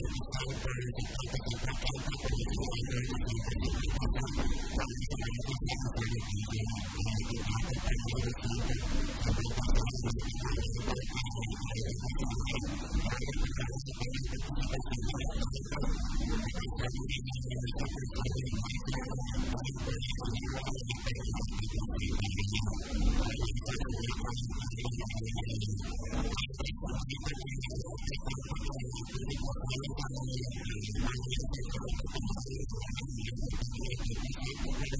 ちょっと待って。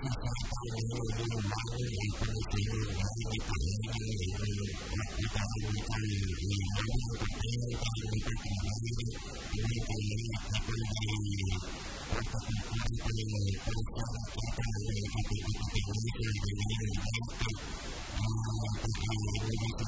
ああ。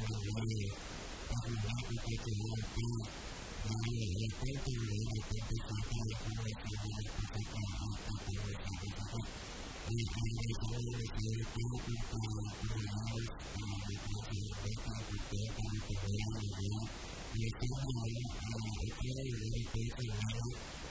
que tenía aquí, de la repente y de repente sentía como el que me puso con el que te lo sabía. Y que me hizo el que yo tengo que cuidar con el lado, con el que se lo deja, porque yo tengo que cuidar el lado. Y así me lo hizo el que yo tengo que cuidar el lado.